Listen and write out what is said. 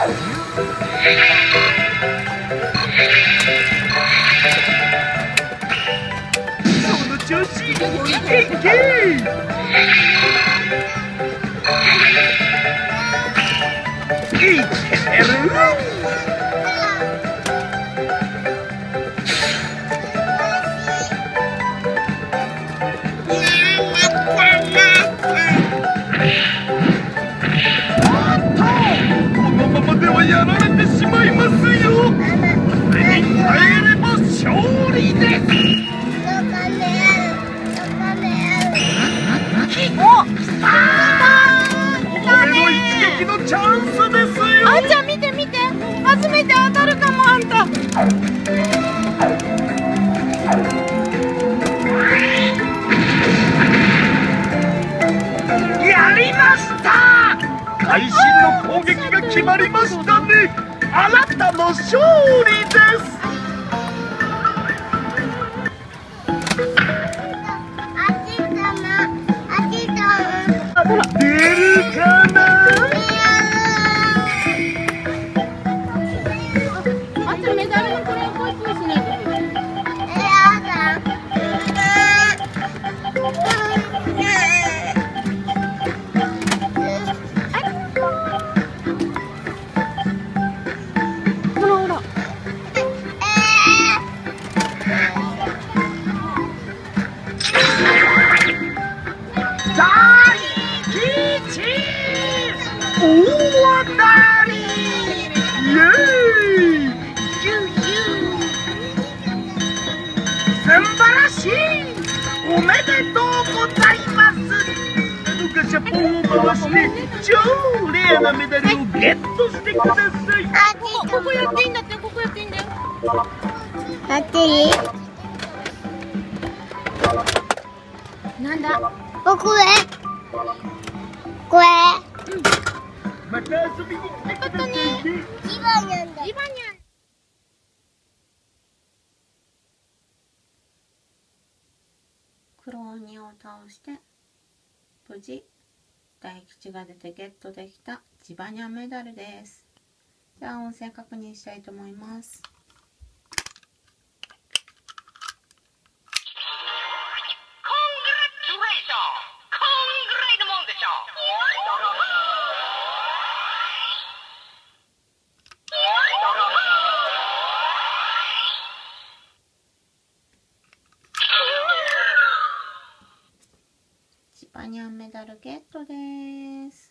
その調子いけいけはやられてしまいますよ。それに耐えれば勝利です。俺の一撃のチャンスですよあんちゃん見て見て。初めて当たるかもあんた。やりました会心の攻撃が決まりましたね。あなたの勝利です。おめでとうございます。ガシャポンを回して超レアなメダルをゲットしてくださいここここやっていいんだってここやっていいんだよ。やっていい？なんだ？ここへこれ？また遊びに来てくださいね一番なんだジバニャン黒鬼を倒して無事大吉が出てゲットできたジバニャンメダルです。じゃあ音声確認したいと思います。こんぐらいのもんでしょ千葉ニャンメダルゲットです。